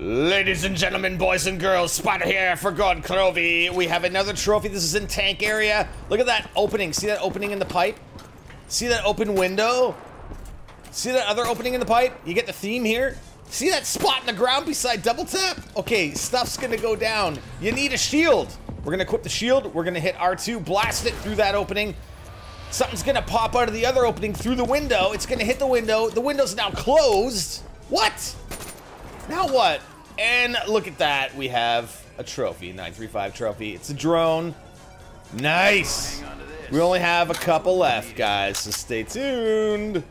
Ladies and gentlemen, boys and girls, Spider here for Gorod Trophy. We have another trophy. This is in tank area. Look at that opening. See that opening in the pipe? See that open window? See that other opening in the pipe? You get the theme here? See that spot in the ground beside double tap? Okay, stuff's gonna go down. You need a shield. We're gonna equip the shield. We're gonna hit R2, blast it through that opening. Something's gonna pop out of the other opening through the window. It's gonna hit the window. The window's now closed. What? Now what? And look at that. We have a trophy, 935 trophy. It's a drone. Nice. We only have a couple left, guys, so stay tuned.